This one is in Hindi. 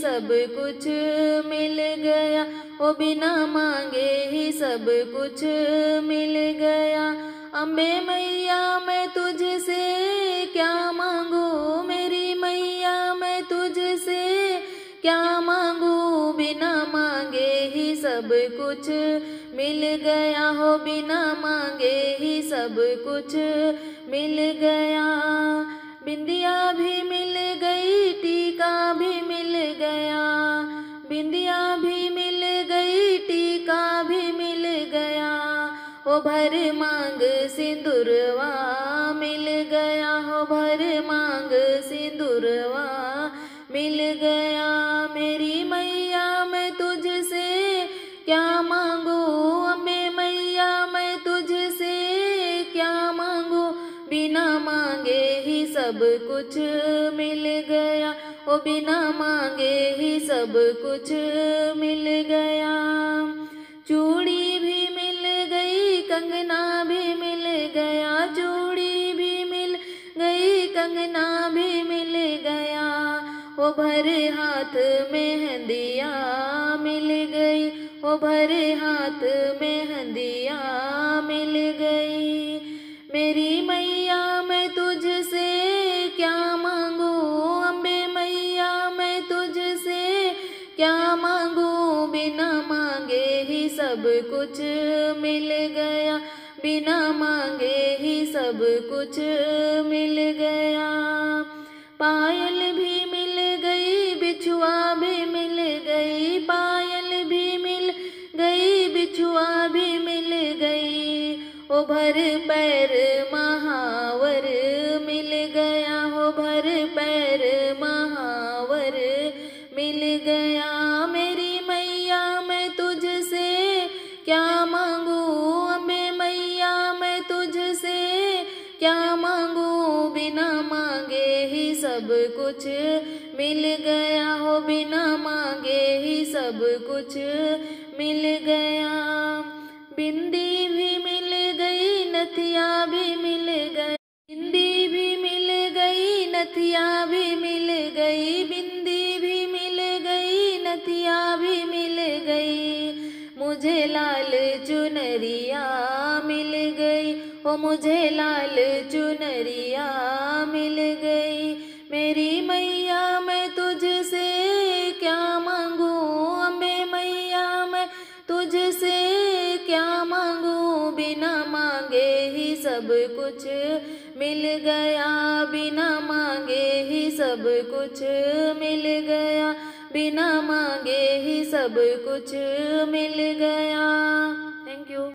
सब कुछ मिल गया। ओ बिना मांगे ही सब कुछ मिल गया। अम्बे मैया, मैं तुझसे क्या मांगू? मेरी मैया, मैं तुझसे क्या मांगू? बिना मांगे ही सब कुछ मिल गया। हो बिना मांगे ही सब कुछ मिल गया। बिंदिया भी मिल गई, टीका भी मिल गया। बिंदिया भी मिल गई, टीका भी मिल गया। हो भर मांग सिंदूरवा मिल गया। हो भर मांग सिंदूरवा मिल गया। मेरी मैया, मैं तुझसे क्या मांगू? सब कुछ मिल गया। ओ बिना मांगे ही सब कुछ मिल गया। चूड़ी भी मिल गई, कंगना भी मिल गया। चूड़ी भी मिल गई, कंगना भी मिल गया। ओ भरे हाथ में मेहंदिया मिल गई। ओ भरे हाथ मेहंदिया सब कुछ मिल गया। बिना मांगे ही सब कुछ मिल गया। पायल भी मिल गई, बिछुआ भी मिल गई, पायल भी मिल गई, बिछुआ भी मिल गई। ओ भर पैर महावर मिल गया हो भर पैर महावर क्या मांगू अबे मैया, मैं तुझसे? क्या मांगू? बिना मांगे ही सब कुछ मिल गया हो, बिना मांगे ही सब कुछ मिल गया। बिंदी भी मिल गई, नथिया भी ओ मुझे लाल चुनरिया मिल गई। मेरी मैया, मैं तुझसे क्या मांगू? अम्बे मैया, मैं तुझसे क्या मांगू? बिना मांगे ही सब कुछ मिल गया। बिना मांगे ही सब कुछ मिल गया। बिना मांगे ही सब कुछ मिल गया। Thank you